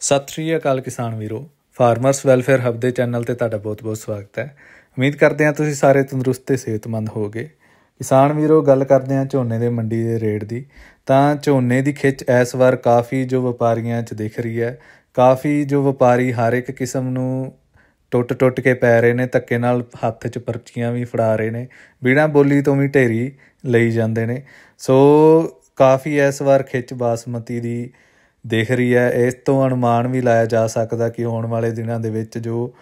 ਸਤਿ ਸ਼੍ਰੀ ਅਕਾਲ ਕਿਸਾਨ ਵੀਰੋ ਫਾਰਮਰਸ ਵੈਲਫੇਅਰ ਹੱਬ ਦੇ ਚੈਨਲ ਤੇ ਤੁਹਾਡਾ ਬਹੁਤ-ਬਹੁਤ ਸਵਾਗਤ ਹੈ। ਉਮੀਦ ਕਰਦੇ ਹਾਂ ਤੁਸੀਂ ਸਾਰੇ ਤੰਦਰੁਸਤ ਤੇ ਸਿਹਤਮੰਦ ਹੋਵੋਗੇ। ਕਿਸਾਨ ਵੀਰੋ, ਗੱਲ ਕਰਦੇ ਹਾਂ ਝੋਨੇ ਦੇ ਮੰਡੀ ਦੇ ਰੇਟ ਦੀ। ਤਾਂ ਝੋਨੇ ਦੀ ਖਿੱਚ ਇਸ ਵਾਰ ਕਾਫੀ ਜੋ ਵਪਾਰੀਆਂ 'ਚ ਦਿਖ ਰਹੀ ਹੈ। ਕਾਫੀ ਜੋ ਵਪਾਰੀ ਹਰ ਇੱਕ ਕਿਸਮ ਨੂੰ ਟੁੱਟ-ਟੁੱਟ ਕੇ ਪੈ ਰਹੇ ਨੇ, ਧੱਕੇ ਨਾਲ ਹੱਥ 'ਚ ਪਰਚੀਆਂ ਵੀ ਫੜਾ ਰਹੇ ਨੇ, ਬਿਨਾਂ ਬੋਲੀ ਤੋਂ ਵੀ ਢੇਰੀ ਲਈ ਜਾਂਦੇ ਨੇ। ਸੋ ਕਾਫੀ ਇਸ ਵਾਰ ਖਿੱਚ ਬਾਸਮਤੀ ਦੀ ਦਿਖ ਰਹੀ ਹੈ। ਇਸ ਤੋਂ ਅਨੁਮਾਨ ਵੀ ਲਾਇਆ ਜਾ ਸਕਦਾ ਕਿ ਆਉਣ ਵਾਲੇ ਦਿਨਾਂ ਦੇ ਵਿੱਚ ਜੋ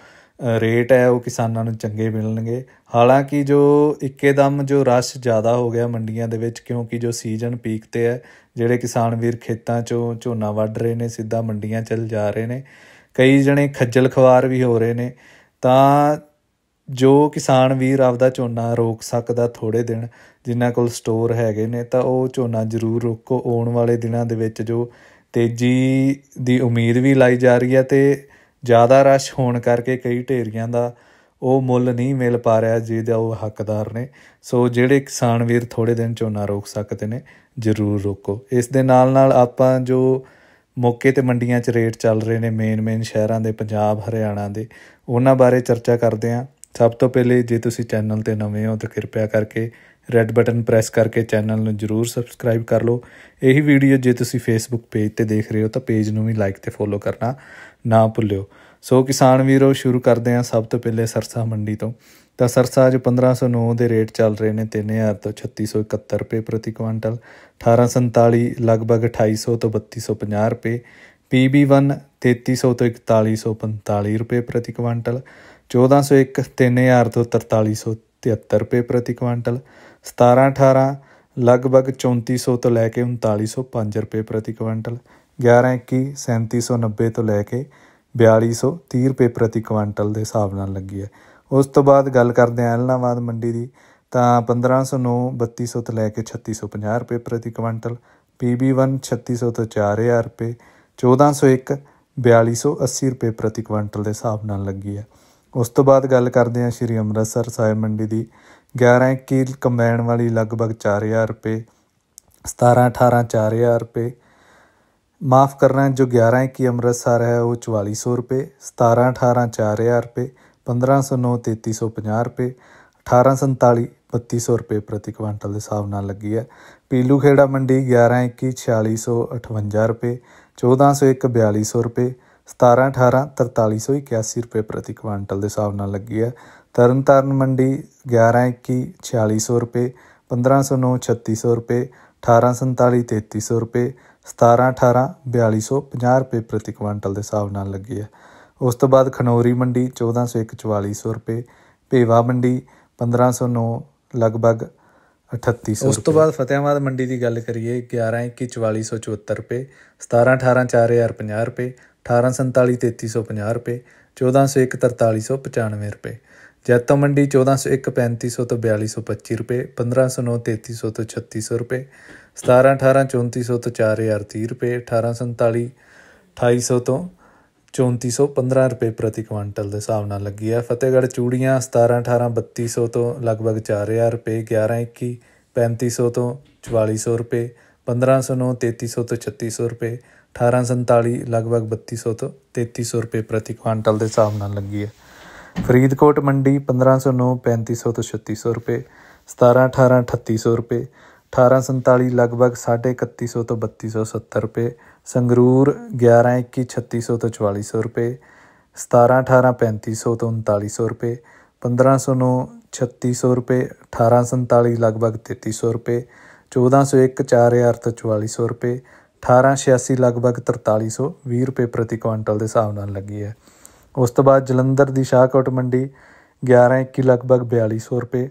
ਰੇਟ ਹੈ, ਉਹ ਕਿਸਾਨਾਂ ਨੂੰ ਚੰਗੇ ਮਿਲਣਗੇ। ਹਾਲਾਂਕਿ ਜੋ ਇੱਕੇਦਮ ਜੋ ਰਸ਼ ਜ਼ਿਆਦਾ ਹੋ ਗਿਆ ਮੰਡੀਆਂ ਦੇ ਵਿੱਚ, ਕਿਉਂਕਿ ਜੋ ਸੀਜ਼ਨ ਪੀਕ ਤੇ ਹੈ, ਜਿਹੜੇ ਕਿਸਾਨ ਵੀਰ ਖੇਤਾਂ 'ਚੋਂ ਝੋਨਾ ਵੱਢ ਰਹੇ ਨੇ, ਸਿੱਧਾ ਮੰਡੀਆਂ ਚੱਲ ਜਾ ਰਹੇ ਨੇ ਕਈ ਜਣੇ ਖੱਜਲ ਖਵਾਰ ਵੀ ਹੋ ਰਹੇ ਨੇ, ਤਾਂ ਜੋ ਕਿਸਾਨ ਵੀਰ ਆਪਦਾ ਝੋਨਾ ਰੋਕ ਸਕਦਾ ਥੋੜੇ ਦਿਨ, ਜਿਨ੍ਹਾਂ ਕੋਲ ਸਟੋਰ ਹੈਗੇ ਨੇ, ਤਾਂ ਉਹ ਝੋਨਾ ਜ਼ਰੂਰ ਰੋਕੋ। ਆਉਣ ਵਾਲੇ ਦਿਨਾਂ ਦੇ ਵਿੱਚ ਜੋ ਤੇਜ਼ੀ ਦੀ ਉਮੀਦ ਵੀ ਲਾਈ ਜਾ ਰਹੀ ਹੈ ਤੇ ਜ਼ਿਆਦਾ ਰਸ਼ ਹੋਣ ਕਰਕੇ ਕਈ ਢੇਰੀਆਂ ਦਾ ਉਹ ਮੁੱਲ ਨਹੀਂ ਮਿਲ ਪਾ ਰਿਹਾ, ਜਿਹਦਾ ਉਹ ਹੱਕਦਾਰ ਨੇ। ਸੋ ਜਿਹੜੇ ਕਿਸਾਨ ਵੀਰ ਥੋੜੇ ਦਿਨ ਝੋਨਾ ਰੋਕ ਸਕਦੇ ਨੇ, ਜ਼ਰੂਰ ਰੋਕੋ। ਇਸ ਦੇ ਨਾਲ ਨਾਲ ਆਪਾਂ ਜੋ ਮੌਕੇ ਤੇ ਮੰਡੀਆਂ 'ਚ ਰੇਟ ਚੱਲ ਰਹੇ ਨੇ ਮੇਨ ਮੇਨ ਸ਼ਹਿਰਾਂ ਦੇ, ਪੰਜਾਬ, ਹਰਿਆਣਾ ਦੇ। ਉਹਨਾਂ ਬਾਰੇ ਚਰਚਾ ਕਰਦੇ ਹਾਂ। ਸਭ ਤੋਂ ਪਹਿਲੇ ਜੇ ਤੁਸੀਂ ਚੈਨਲ ਤੇ ਨਵੇਂ ਹੋ ਤਾਂ ਕਿਰਪਿਆ ਕਰਕੇ ਰੈੱਡ ਬਟਨ ਪ੍ਰੈਸ ਕਰਕੇ ਚੈਨਲ ਨੂੰ ਜਰੂਰ ਸਬਸਕ੍ਰਾਈਬ ਕਰ ਲਓ। ਇਹੀ ਵੀਡੀਓ ਜੇ ਤੁਸੀਂ ਫੇਸਬੁੱਕ ਪੇਜ ਤੇ ਦੇਖ ਰਹੇ ਹੋ ਤਾਂ ਪੇਜ ਨੂੰ ਵੀ ਲਾਈਕ ਤੇ ਫੋਲੋ ਕਰਨਾ ਨਾ ਭੁੱਲਿਓ। ਸੋ ਕਿਸਾਨ ਵੀਰੋ, ਸ਼ੁਰੂ ਕਰਦੇ ਹਾਂ ਸਭ ਤੋਂ ਪਹਿਲੇ ਸਰਸਾ ਮੰਡੀ ਤੋਂ। ਤਾਂ ਸਰਸਾ ਅੱਜ 1509 ਦੇ ਰੇਟ ਚੱਲ ਰਹੇ ਨੇ 3000 ਤੋਂ 3671 ਰੁਪਏ ਪ੍ਰਤੀ ਕੁਇੰਟਲ 1847 ਲਗਭਗ 2800 ਤੋਂ 3250 ਰੁਪਏ PB1 3300 ਤੋਂ 4145 ਰੁਪਏ ਪ੍ਰਤੀ ਕੁਇੰਟਲ 1401 3000 ਤੋਂ 4373 ਰੁਪਏ ਪ੍ਰਤੀ ਕੁਇੰਟਲ 17 18 ਲਗਭਗ 3400 ਤੋਂ ਲੈ ਕੇ 3905 ਰੁਪਏ ਪ੍ਰਤੀ ਕੁਇੰਟਲ 11 21 3790 ਤੋਂ ਲੈ ਕੇ 4230 ਰੁਪਏ ਪ੍ਰਤੀ ਕੁਇੰਟਲ ਦੇ ਹਿਸਾਬ ਨਾਲ ਲੱਗੀ ਹੈ। ਉਸ ਤੋਂ ਬਾਅਦ ਗੱਲ ਕਰਦੇ ਹਾਂ ਐਲਨਾਬਾਦ ਮੰਡੀ ਦੀ। ਤਾਂ 1509 3200 ਤੋਂ ਲੈ ਕੇ 3650 ਰੁਪਏ ਪ੍ਰਤੀ ਕੁਇੰਟਲ PB1 3600 ਤੋਂ 4000 ਰੁਪਏ 1401 4280 ਰੁਪਏ ਪ੍ਰਤੀ ਕੁਇੰਟਲ ਦੇ ਹਿਸਾਬ ਨਾਲ ਲੱਗੀ ਹੈ। ਉਸ ਤੋਂ ਬਾਅਦ ਗੱਲ ਕਰਦੇ ਹਾਂ ਸ਼੍ਰੀ ਅੰਮ੍ਰਿਤਸਰ ਸਾਹਿਬ ਮੰਡੀ ਦੀ। 11 21 ਕੰਬਾਈਨ ਵਾਲੀ ਲਗਭਗ 4000 ਰੁਪਏ 17 18 4000 ਰੁਪਏ ਮਾਫ ਕਰਨਾ, ਜੋ 11 21 ਅੰਮ੍ਰਿਤਸਰ ਹੈ, ਉਹ 4400 ਰੁਪਏ 17 18 4000 ਰੁਪਏ 1509 3350 ਰੁਪਏ 1847 3200 ਰੁਪਏ ਪ੍ਰਤੀ ਕੁਇੰਟਲ ਦੇ ਹਿਸਾਬ ਨਾਲ ਲੱਗੀ ਹੈ। ਪੀਲੂ ਖੇੜਾ ਮੰਡੀ 11 21 4658 ਰੁਪਏ 1401 4200 ਰੁਪਏ 17 18 4381 ਰੁਪਏ ਪ੍ਰਤੀ ਕੁਇੰਟਲ ਦੇ ਹਿਸਾਬ ਨਾਲ ਲੱਗੀ ਹੈ। ਤਰਨਤਾਰਨ ਮੰਡੀ 11 21 4600 ਰੁਪਏ 1509 3600 ਰੁਪਏ 1847 3300 ਰੁਪਏ 17 18 4250 ਰੁਪਏ ਪ੍ਰਤੀ ਕੁਇੰਟਲ ਦੇ ਹਿਸਾਬ ਨਾਲ ਲੱਗੀ ਹੈ। ਉਸ ਤੋਂ ਬਾਅਦ ਖਨੌਰੀ ਮੰਡੀ 1401 4400 ਰੁਪਏ ਭੇਵਾ ਮੰਡੀ 1509 ਲਗਭਗ 3800 ਉਸ ਤੋਂ ਬਾਅਦ ਫਤਿਆਬਾਦ ਮੰਡੀ ਦੀ ਗੱਲ ਕਰੀਏ 11 21 4474 ਰੁਪਏ 17 18 4050 ਰੁਪਏ 1847 3350 ਰੁਪਏ 1401 4395 ਰੁਪਏ। ਜੈਤੋ ਮੰਡੀ 1401 3500 ਤੋਂ 4225 ਰੁਪਏ 1509 3300 ਤੋਂ 3600 ਰੁਪਏ 17 18 3400 ਤੋਂ 4030 ਰੁਪਏ 1847 2800 ਤੋਂ 3415 ਰੁਪਏ ਪ੍ਰਤੀ ਕੁਇੰਟਲ ਦੇ ਹਿਸਾਬ ਨਾਲ ਲੱਗੀ ਹੈ ਫਤਿਹਗੜ੍ਹ ਚੂੜੀਆਂ 17 18 3200 ਤੋਂ ਲਗਭਗ 4000 ਰੁਪਏ 11 21 3500 ਤੋਂ 4400 ਰੁਪਏ 1509 3300 ਤੋਂ 3600 ਰੁਪਏ 1847 ਲਗਭਗ 3200 ਤੋਂ 3300 ਰੁਪਏ ਪ੍ਰਤੀ ਕੁਇੰਟਲ ਦੇ ਹਿਸਾਬ ਨਾਲ ਲੱਗੀ ਹੈ ਫਰੀਦਕੋਟ ਮੰਡੀ 1509 3500 ਤੋਂ 3600 ਰੁਪਏ 17 18 3800 ਰੁਪਏ 1847 ਲਗਭਗ 3150 ਤੋਂ 3270 ਰੁਪਏ, ਸੰਗਰੂਰ 11 21 3600 ਤੋਂ 4400 ਰੁਪਏ 17 18 3500 ਤੋਂ 3900 ਰੁਪਏ 1509 3600 ਰੁਪਏ 1847 ਲਗਭਗ 3300 ਰੁਪਏ 1401 4000 ਤੋਂ 4400 ਰੁਪਏ 1886 ਲਗਭਗ 4320 ਰੁਪਏ ਪ੍ਰਤੀ ਕੁਇੰਟਲ ਦੇ ਹਿਸਾਬ ਨਾਲ ਲੱਗੀ ਹੈ। ਉਸ ਤੋਂ ਬਾਅਦ ਜਲੰਧਰ ਦੀ ਸ਼ਾਹਕੋਟ ਮੰਡੀ 11 21 ਲਗਭਗ 4200 ਰੁਪਏ।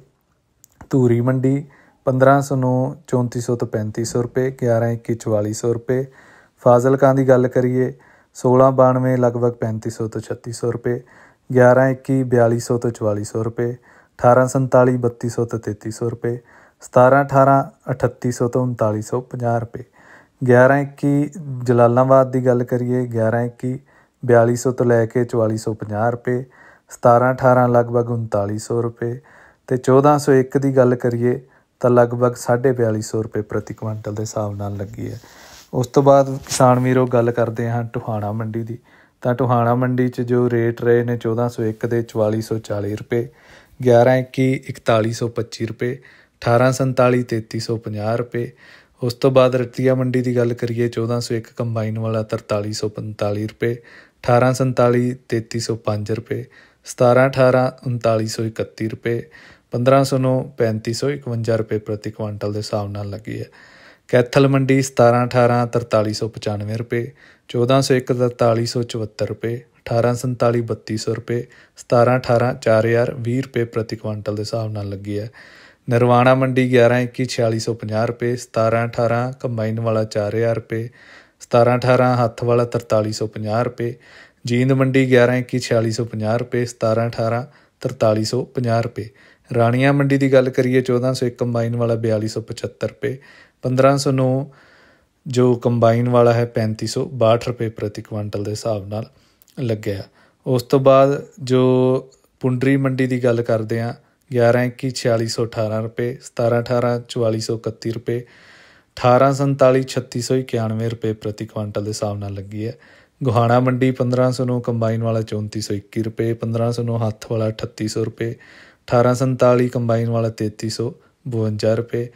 ਧੂਰੀ ਮੰਡੀ 1509 3400 ਤੋਂ 3500 ਰੁਪਏ 11 21 4400 ਰੁਪਏ। ਫਾਜ਼ਿਲਕਾਂ ਦੀ ਗੱਲ ਕਰੀਏ 1692 ਲਗਭਗ 3500 ਤੋਂ 3600 ਰੁਪਏ। 11 21 4200 ਤੋਂ 4400 ਰੁਪਏ। 1847 3200 ਤੋਂ 3300 ਰੁਪਏ। 17 18 3800 ਤੋਂ 3950 ਰੁਪਏ। 11 21 ਜਲਾਲਾਬਾਦ ਦੀ ਗੱਲ ਕਰੀਏ 11 21 4200 ਤੋਂ ਲੈ ਕੇ 4450 ਰੁਪਏ 17 18 ਲਗਭਗ 3900 ਰੁਪਏ ਤੇ 1401 ਦੀ ਗੱਲ ਕਰੀਏ ਤਾਂ ਲਗਭਗ 4250 ਰੁਪਏ ਪ੍ਰਤੀ ਕੁਇੰਟਲ ਦੇ ਹਿਸਾਬ ਨਾਲ ਲੱਗੀ ਹੈ। ਉਸ ਤੋਂ ਬਾਅਦ ਕਿਸਾਨ ਵੀਰੋ ਗੱਲ ਕਰਦੇ ਹਾਂ ਟੁਹਾਣਾ ਮੰਡੀ ਦੀ। ਤਾਂ ਟੁਹਾਣਾ ਮੰਡੀ 'ਚ ਜੋ ਰੇਟ ਰਹੇ ਨੇ 1401 ਦੇ 4440 ਰੁਪਏ 1121 4125 ਰੁਪਏ 1847 3350 ਰੁਪਏ। ਉਸ ਤੋਂ ਬਾਅਦ ਰਤੀਆ ਮੰਡੀ ਦੀ ਗੱਲ ਕਰੀਏ 1401 ਕੰਬਾਈਨ ਵਾਲਾ 4345 ਰੁਪਏ 1847 3305 ਰੁਪਏ 1718 3931 ਰੁਪਏ 1509 3551 ਰੁਪਏ ਪ੍ਰਤੀ ਕੁਇੰਟਲ ਦੇ ਹਿਸਾਬ ਨਾਲ ਲੱਗੀ ਹੈ। ਕੈਥਲ ਮੰਡੀ 1718 4395 ਰੁਪਏ 1401 4374 ਰੁਪਏ 1847 3200 ਰੁਪਏ 1718 4020 ਰੁਪਏ ਪ੍ਰਤੀ ਕੁਇੰਟਲ ਦੇ ਹਿਸਾਬ ਨਾਲ ਲੱਗੀ ਹੈ। ਨਿਰਵਾਣਾ ਮੰਡੀ 1121 4650 ਰੁਪਏ 1718 ਕੰਬਾਈਨ ਵਾਲਾ 4000 ਰੁਪਏ 1718 ਹੱਥ ਵਾਲਾ 4350 ਰੁਪਏ, ਜੀਂਦ ਮੰਡੀ 1121 4650 ਰੁਪਏ 1718 4350 ਰੁਪਏ। ਰਾਣੀਆਂ ਮੰਡੀ ਦੀ ਗੱਲ ਕਰੀਏ 1401 ਕੰਬਾਈਨ ਵਾਲਾ 4275 ਰੁਪਏ 1509 ਜੋ ਕੰਬਾਈਨ ਵਾਲਾ ਹੈ 3562 ਰੁਪਏ ਪ੍ਰਤੀ ਕੁਇੰਟਲ ਦੇ ਹਿਸਾਬ ਨਾਲ ਲੱਗਿਆ। ਉਸ ਤੋਂ ਬਾਅਦ ਜੋ ਪੁੰਡਰੀ ਮੰਡੀ ਦੀ ਗੱਲ ਕਰਦੇ ਆ 1121 4618 ਰੁਪਏ 1718 4431 ਰੁਪਏ 1847 3691 ਰੁਪਏ ਪ੍ਰਤੀ ਕੁਇੰਟਲ ਦੇ ਹਿਸਾਬ ਨਾਲ ਲੱਗੀ ਹੈ। ਗੁਹਾਣਾ ਮੰਡੀ 1509 ਕੰਬਾਈਨ ਵਾਲਾ 3421 ਰੁਪਏ 1509 ਹੱਥ ਵਾਲਾ 3800 ਰੁਪਏ 1847 ਕੰਬਾਈਨ ਵਾਲਾ 3352 ਰੁਪਏ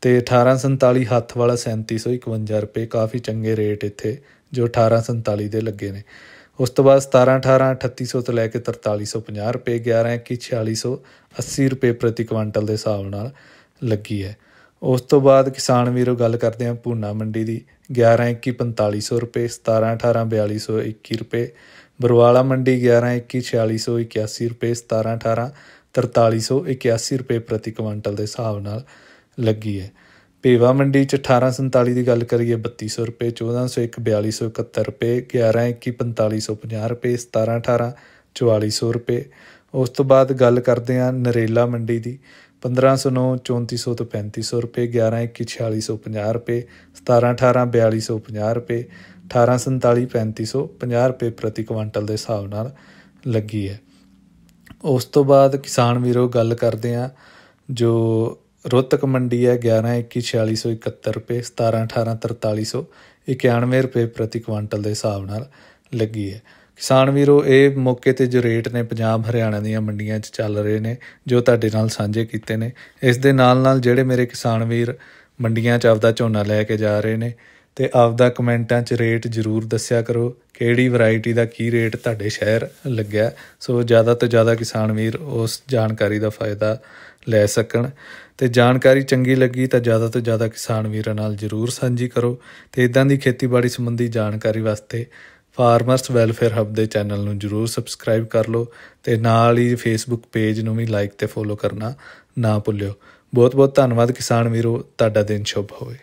ਤੇ 1847 ਹੱਥ ਵਾਲਾ 3751 ਰੁਪਏ। ਕਾਫੀ ਚੰਗੇ ਰੇਟ ਇੱਥੇ, ਜੋ 1847 ਦੇ ਲੱਗੇ ਨੇ। ਉਸ ਤੋਂ ਬਾਅਦ 17 18 3800 ਤੋਂ ਲੈ ਕੇ 4350 ਰੁਪਏ 11 21 4680 ਰੁਪਏ ਪ੍ਰਤੀ ਕੁਇੰਟਲ ਦੇ ਹਿਸਾਬ ਨਾਲ ਲੱਗੀ ਹੈ। ਉਸ ਤੋਂ ਬਾਅਦ ਕਿਸਾਨ ਵੀਰੋ ਗੱਲ ਕਰਦੇ ਹਾਂ ਪੂਨਾ ਮੰਡੀ ਦੀ। 11 21 4500 ਰੁਪਏ 17 18 4221 ਰੁਪਏ। ਬਰਵਾਲਾ ਮੰਡੀ 11 21 4681 ਰੁਪਏ 17 18 4381 ਰੁਪਏ ਪ੍ਰਤੀ ਕੁਇੰਟਲ ਦੇ ਹਿਸਾਬ ਨਾਲ ਲੱਗੀ ਹੈ। ਪੇਵਾ ਮੰਡੀ ਚ 1847 ਦੀ ਗੱਲ ਕਰੀਏ 3200 ਰੁਪਏ 1401 4271 ਰੁਪਏ 11 21 4550 ਰੁਪਏ 17 18 4400 ਰੁਪਏ। ਉਸ ਤੋਂ ਬਾਅਦ ਗੱਲ ਕਰਦੇ ਹਾਂ ਨਰੇਲਾ ਮੰਡੀ ਦੀ। 1509 3400 ਤੋਂ 3500 ਰੁਪਏ 11 21 4650 ਰੁਪਏ 17 18 4250 ਰੁਪਏ 1847 3550 ਰੁਪਏ ਪ੍ਰਤੀ ਕੁਇੰਟਲ ਦੇ ਹਿਸਾਬ ਨਾਲ ਲੱਗੀ ਹੈ। ਉਸ ਤੋਂ ਬਾਅਦ ਕਿਸਾਨ ਵੀਰੋ ਗੱਲ ਕਰਦੇ ਆ ਜੋ ਰੋਤਕ ਮੰਡੀ ਹੈ 11 21 4671 ਰੁਪਏ 17 18 4391 ਰੁਪਏ ਪ੍ਰਤੀ ਕੁਇੰਟਲ ਦੇ ਹਿਸਾਬ ਨਾਲ ਲੱਗੀ ਹੈ। ਕਿਸਾਨ ਵੀਰੋ, ਇਹ ਮੌਕੇ ਤੇ ਜੋ ਰੇਟ ਨੇ ਪੰਜਾਬ ਹਰਿਆਣਾ ਦੀਆਂ ਮੰਡੀਆਂ 'ਚ ਚੱਲ ਰਹੇ ਨੇ, ਜੋ ਤੁਹਾਡੇ ਨਾਲ ਸਾਂਝੇ ਕੀਤੇ ਨੇ, ਇਸ ਦੇ ਨਾਲ ਨਾਲ ਜਿਹੜੇ ਮੇਰੇ ਕਿਸਾਨ ਵੀਰ ਮੰਡੀਆਂ 'ਚ ਆਪਦਾ ਝੋਨਾ ਲੈ ਕੇ ਜਾ ਰਹੇ ਨੇ, ਤੇ ਆਪਦਾ ਕਮੈਂਟਾਂ 'ਚ ਰੇਟ ਜ਼ਰੂਰ ਦੱਸਿਆ ਕਰੋ, ਕਿਹੜੀ ਵੈਰਾਈਟੀ ਦਾ ਕੀ ਰੇਟ ਤੁਹਾਡੇ ਸ਼ਹਿਰ ਲੱਗਿਆ, ਸੋ ਜ਼ਿਆਦਾ ਤੋਂ ਜ਼ਿਆਦਾ ਕਿਸਾਨ ਵੀਰ ਉਸ ਜਾਣਕਾਰੀ ਦਾ ਫਾਇਦਾ ਲੈ ਸਕਣ, ਤੇ ਜਾਣਕਾਰੀ ਚੰਗੀ ਲੱਗੀ ਤਾਂ ਜ਼ਿਆਦਾ ਤੋਂ ਜ਼ਿਆਦਾ ਕਿਸਾਨ ਵੀਰਾਂ ਨਾਲ ਜ਼ਰੂਰ ਸਾਂਝੀ ਕਰੋ, ਤੇ ਇਦਾਂ ਦੀ ਖੇਤੀਬਾੜੀ ਸੰਬੰਧੀ ਜਾਣਕਾਰੀ ਵਾਸਤੇ ਫਾਰਮਰਸ ਵੈਲਫੇਅਰ ਹੱਬ ਦੇ ਚੈਨਲ ਨੂੰ ਜਰੂਰ ਸਬਸਕ੍ਰਾਈਬ ਕਰ ਲਓ ਤੇ ਨਾਲ ਹੀ ਫੇਸਬੁੱਕ ਪੇਜ ਨੂੰ ਵੀ ਲਾਈਕ ਤੇ ਫੋਲੋ ਕਰਨਾ ਨਾ ਭੁੱਲਿਓ। ਬਹੁਤ ਬਹੁਤ ਧੰਨਵਾਦ ਕਿਸਾਨ ਵੀਰੋ, ਤੁਹਾਡਾ ਦਿਨ ਸ਼ੁਭ ਹੋਵੇ।